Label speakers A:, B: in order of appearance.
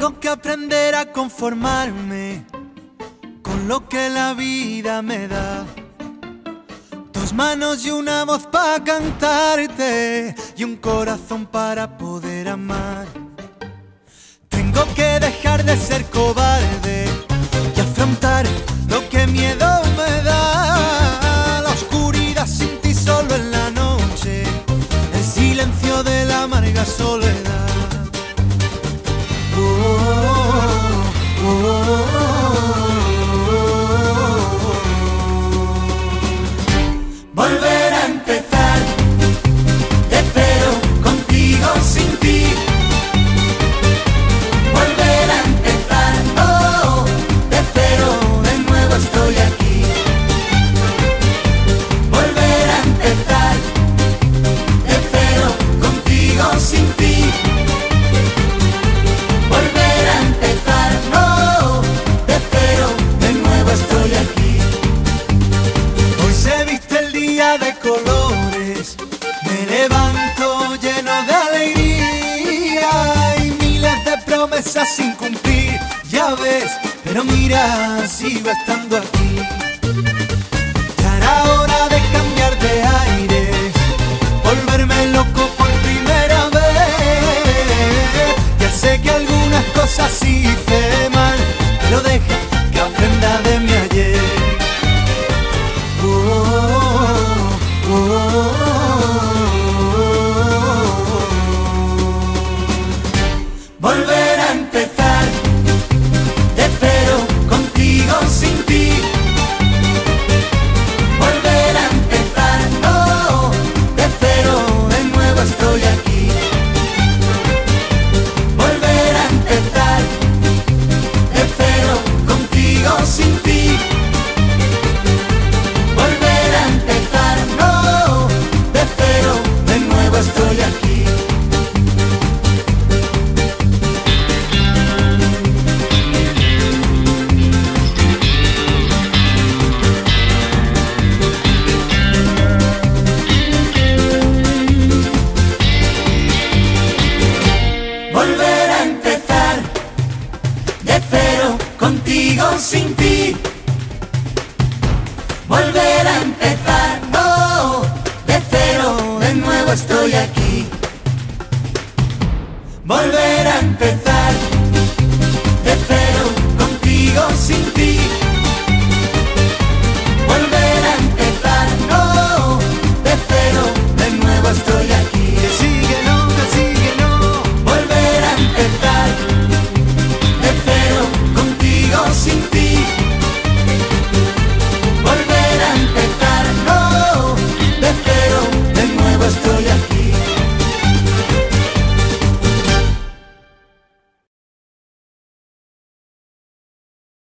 A: Tengo que aprender a conformarme con lo que la vida me da. Dos manos y una voz para cantarte y un corazón para poder amar. Tengo que dejar de ser cobarde y afrontar lo que miedo sin cumplir, ya ves, pero mira, sigo estando aquí. Ya era hora de cambiar de aire, volverme loco por primera vez. Ya sé que algunas cosas hice mal, lo dejé.